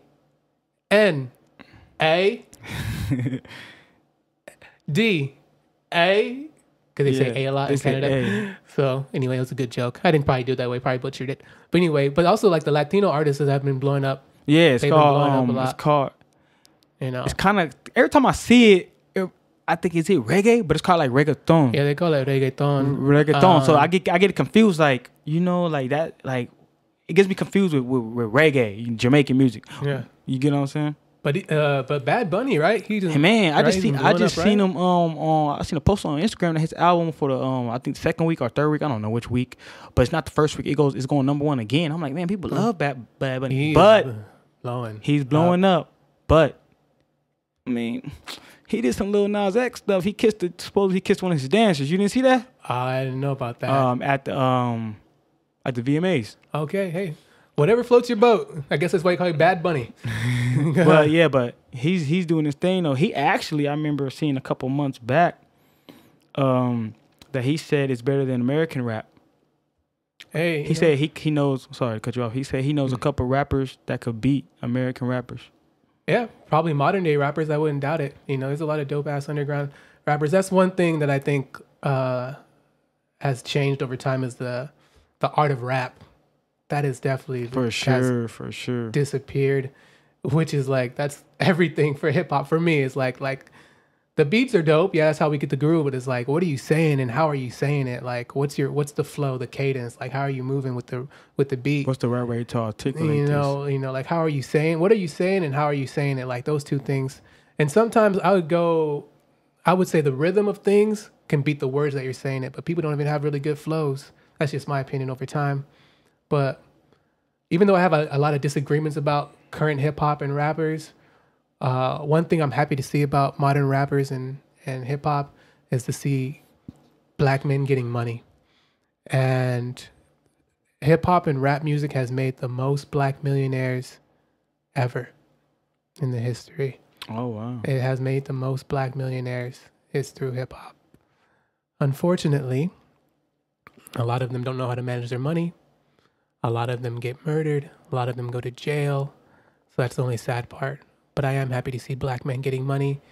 N, A, *laughs* D, A. Because they say A a lot in Canada. *laughs* So anyway, it was a good joke. I didn't probably do it that way. Probably butchered it. But anyway, but also like the Latino artists that have been blowing up. Yeah, it's They've been called. blowing up a Um, lot. it's called. You know, It's kind of every time I see it, I think it's it reggae, but it's called like reggaeton. yeah, they call it reggaeton. reggaeton. so Um, I get I get confused, like you know, like that, like it gets me confused with, with, with reggae, Jamaican music. Yeah, You get what I'm saying? but uh, but Bad Bunny, right? He just Hey man, I right? just seen I just up, seen right? him um on I seen a post on Instagram that his album for the um I think second week or third week I don't know which week, but it's not the first week. It goes it's going number one again. I'm like man, people love Bad Bad Bunny, He but blowing. He's blowing up, but I mean, he did some Lil Nas X stuff. He kissed the supposedly he kissed one of his dancers. You didn't see that? I didn't know about that. Um, at the um, at the VMAs. okay, hey, whatever floats your boat. I guess that's why you call it Bad Bunny. *laughs* but yeah, but he's he's doing his thing though. He actually, I remember seeing a couple months back, um, that he said it's better than American rap. hey, He said he he knows. Sorry to cut you off. He said he knows a couple rappers that could beat American rappers. Yeah, probably modern day rappers. I wouldn't doubt it. You know, there's a lot of dope ass underground rappers. That's one thing that I think uh, has changed over time is the the art of rap. That is definitely For sure, for sure. disappeared, which is like that's *laughs* everything for hip hop for me. Is like like the beats are dope. Yeah, that's how we get the groove. But it's like, what are you saying and how are you saying it? Like, what's your what's the flow, the cadence? Like, how are you moving with the with the beat? What's the right way to articulate you this? know, you know, like how are you saying? What are you saying and how are you saying it? Like those two things. And sometimes I would go, I would say the rhythm of things can beat the words that you're saying it, but people don't even have really good flows. That's just my opinion over time. But even though I have a, a lot of disagreements about current hip hop and rappers, uh, one thing I'm happy to see about modern rappers and, and hip hop is to see black men getting money. And hip hop and rap music has made the most black millionaires ever in the history. Oh wow. It has made the most black millionaires is through hip hop. Unfortunately, a lot of them don't know how to manage their money. A lot of them get murdered. A lot of them go to jail. So that's the only sad part. But I am happy to see black men getting money,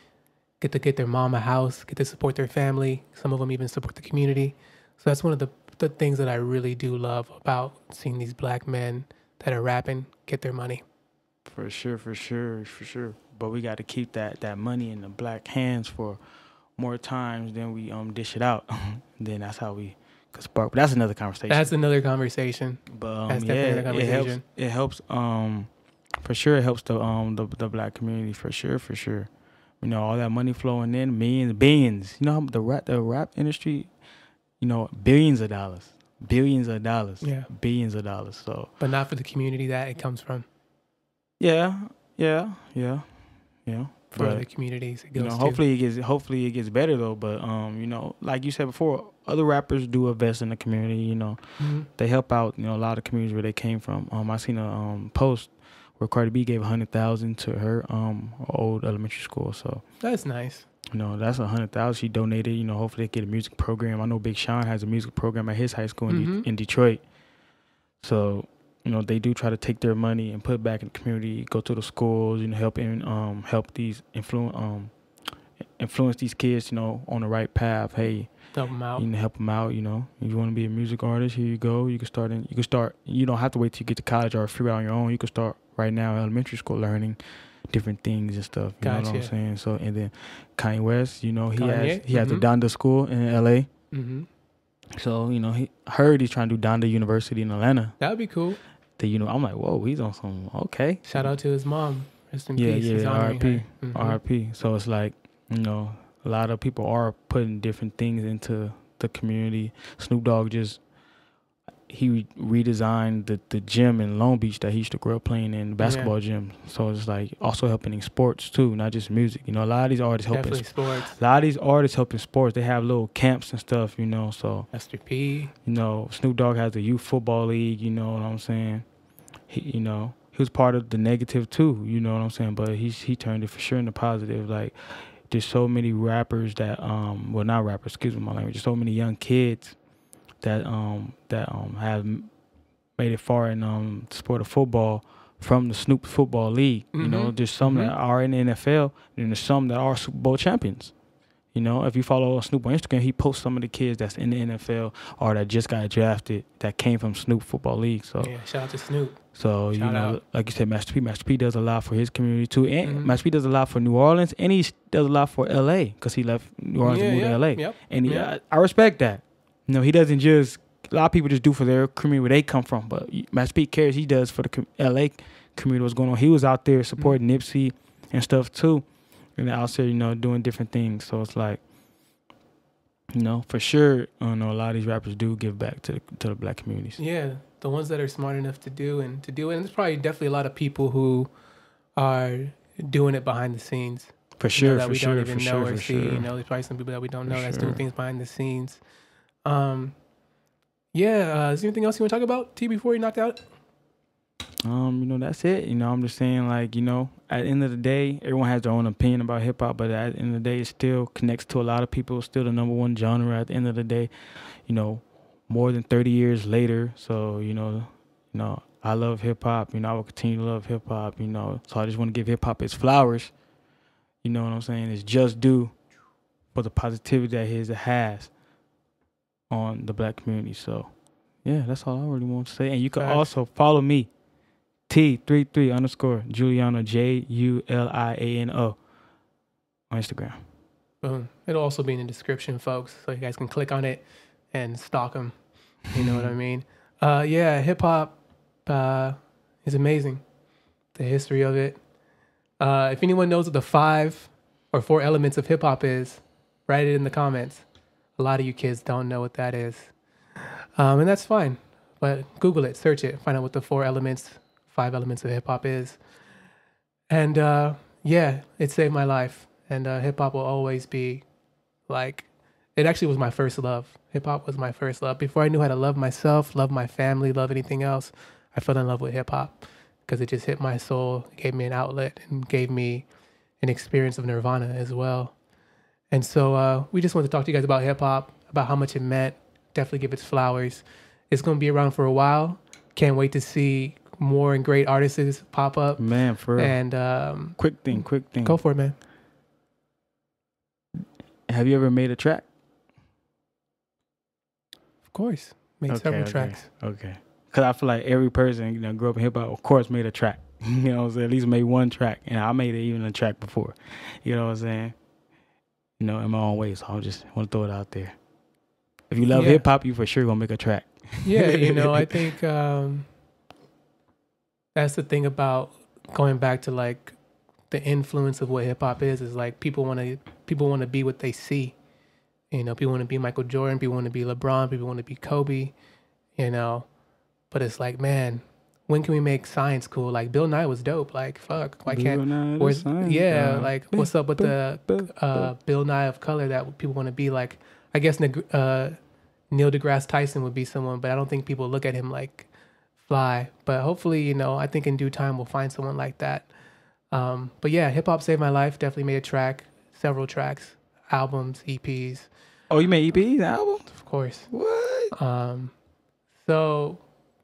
get to get their mom a house, get to support their family. Some of them even support the community. So that's one of the, the things that I really do love about seeing these black men that are rapping get their money. For sure, for sure, for sure. But we got to keep that that money in the black hands for more times than we um dish it out. *laughs* then that's how we could spark. But that's another conversation. That's another conversation. but um, that's yeah, definitely another it helps. It helps. Um, for sure, it helps the um the the black community. For sure, for sure. You know all that money flowing in, millions, billions. You know how the rap the rap industry. You know billions of dollars, billions of dollars, Yeah. billions of dollars. So but not for the community that it comes from. yeah, yeah, yeah, yeah. For But- the communities it You goes know, to. hopefully it gets hopefully it gets better though. But um, you know, like you said before, other rappers do invest in the community. You know, Mhm. they help out. You know, a lot of communities where they came from. Um, I seen a um post where Cardi B gave a hundred thousand to her um old elementary school. So That's nice. You know, that's a hundred thousand she donated. You know, hopefully they get a music program. I know Big Sean has a music program at his high school in, Mhm. De- in Detroit. So, you know, they do try to take their money and put it back in the community, go to the schools, you know, help in um help these influence um influence these kids, you know, on the right path. Hey, Help them out. you can help them out. You know, if you want to be a music artist, here you go. You can start in. You can start. You don't have to wait till you get to college or figure out on your own. You can start right now, elementary school, learning different things and stuff. You know what I'm saying? So and then Kanye West, you know, he Kanye, has he has the mhm. Donda School in L.A. hmm So you know, he heard he's trying to do Donda University in Atlanta. That would be cool. That you know, I'm like, whoa, he's on some okay. Shout out to his mom. Rest in Yeah, peace. Yeah, R.I.P. Mhm. RIP. So it's like, you know, a lot of people are putting different things into the community. Snoop Dogg just he redesigned the, the gym in Long Beach that he used to grow up playing in the basketball gym. So it's like also helping in sports too, not just music. You know, a lot of these artists helping Definitely sports. a lot of these artists helping sports. They have little camps and stuff, you know. So Master P you know, Snoop Dogg has the youth football league. You know what I'm saying? He, you know, he was part of the negative too. You know what I'm saying? But he's he turned it for sure into positive. Like, there's so many rappers that um, well, not rappers. Excuse me, my language. There's so many young kids that um that um have made it far in um the sport of football from the Snoop Football League. You know, Mhm. there's some Mhm. that are in the NFL, and there's some that are Super Bowl champions. You know, if you follow Snoop on Instagram, he posts some of the kids that's in the NFL or that just got drafted that came from Snoop Football League. So, Yeah, shout out to Snoop. so you know, out. like you said, Master P, Master P does a lot for his community too, and Mhm. Master P does a lot for New Orleans, and he does a lot for LA because he left New Orleans yeah, and moved yeah, to LA, Yep. and he, Yeah. I, I respect that. You know, he doesn't just a lot of people just do for their community where they come from, but Master P cares. He does for the com- LA community. What's going on? He was out there supporting mm-hmm. Nipsey and stuff too, and out there, you know, doing different things. So it's like. You know, for sure, I know a lot of these rappers do give back to the, to the black communities. Yeah, the ones that are smart enough to do and to do it. And there's probably definitely a lot of people who are doing it behind the scenes. For you know, sure, that for we sure, don't even for know sure, or see. sure. You know, there's probably some people that we don't For know that's doing things behind the scenes. Um, yeah. Uh, is there anything else you want to talk about, T? Before you knocked out? Um, you know, that's it. You know, I'm just saying, like, you know, at the end of the day, everyone has their own opinion about hip hop, but at the end of the day, it still connects to a lot of people. Still the number one genre at the end of the day. You know, more than 30 years later. So, you know, you know, I love hip hop. You know, I will continue to love hip hop. You know, so I just want to give hip hop its flowers. You know what I'm saying? It's just due for the positivity that his has on the black community. So, yeah, that's all I really want to say. And you can Facts. also follow me T33 underscore Juliano J U L I A N O on Instagram. Boom. It'll also be in the description, folks, so you guys can click on it and stalk them. You know what I *laughs* mean? Uh, yeah, hip hop uh, is amazing. The history of it. Uh, if anyone knows what the five or four elements of hip hop is, write it in the comments. A lot of you kids don't know what that is, um, and that's fine. But Google it, search it, find out what the four elements, five elements of hip hop is. And uh, yeah, it saved my life. And uh, hip hop will always be like, it actually was my first love. Hip hop was my first love. Before I knew how to love myself, love my family, love anything else, I fell in love with hip hop because it just hit my soul, gave me an outlet, and gave me an experience of Nirvana as well. And so uh, we just want to talk to you guys about hip hop, about how much it meant. Definitely give its flowers. It's going to be around for a while. Can't wait to see more and great artists pop up. Man, for real. And um, quick thing, quick thing. go for it, man. Have you ever made a track? Of course. Made Okay, several okay. tracks. Okay. Because I feel like every person, you know, grew up in hip hop, of course, made a track. *laughs* you know what I'm saying? At least made one track. And I made it even a track before. You know what I'm saying? You know, in my own way. So I just want to throw it out there. If you love Yeah. hip hop, you for sure to make a track. Yeah, you *laughs* know, I think um, that's the thing about going back to like the influence of what hip hop is. Is like people want to people want to be what they see. You know, people want to be Michael Jordan, people want to be LeBron, people want to be Kobe. You know, but it's like, man, when can we make science cool? Like Bill Nye was dope. Like fuck, why can't? Where's, yeah, like what's up with the uh, Bill Nye of color that people want to be like. I guess uh, Neil deGrasse Tyson would be someone, but I don't think people look at him like fly. But hopefully, you know, I think in due time we'll find someone like that. Um, but yeah, hip hop saved my life. Definitely made a track. several tracks, albums, EPs, Oh, you made EPs album? of course. What? Um, so,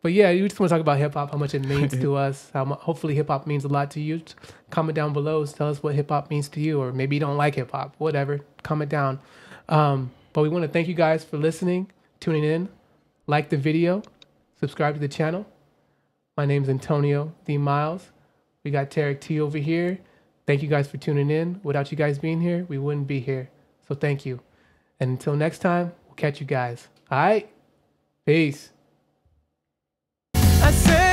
but yeah, you just want to talk about hip hop, how much it means to *laughs* us. How mu- hopefully hip hop means a lot to you. Just comment down below, tell us what hip hop means to you, or maybe you don't like hip hop, whatever. Comment down. Um, but we want to thank you guys for listening, tuning in, like the video, subscribe to the channel. My name's Antonio D Miles. We got Terrick T over here. Thank you guys for tuning in. Without you guys being here, we wouldn't be here. So thank you. And until next time, we'll catch you guys. All right. Peace. I said